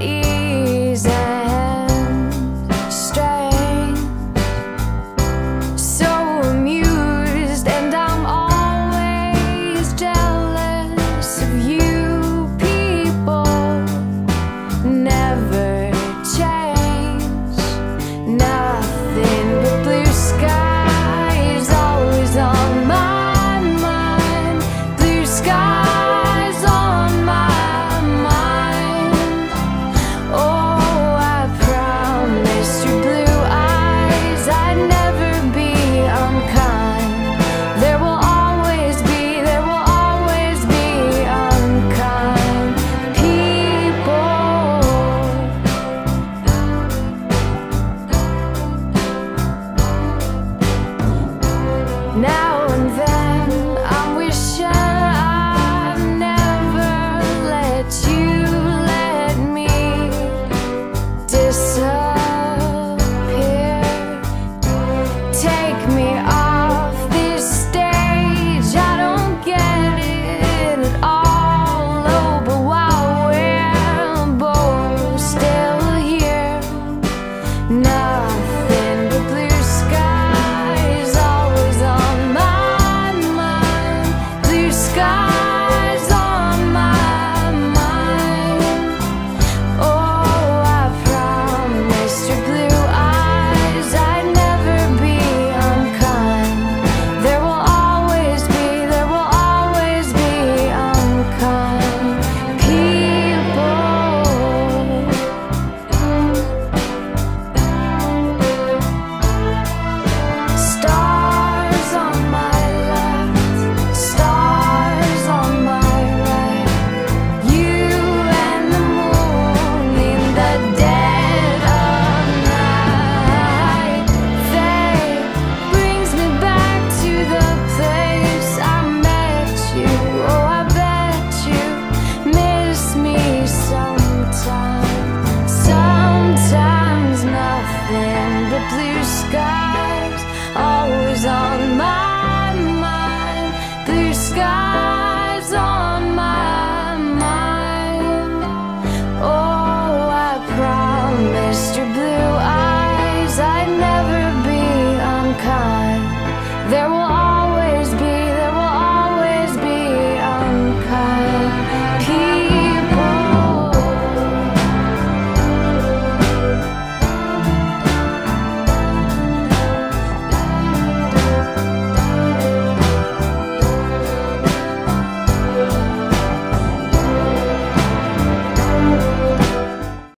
ear.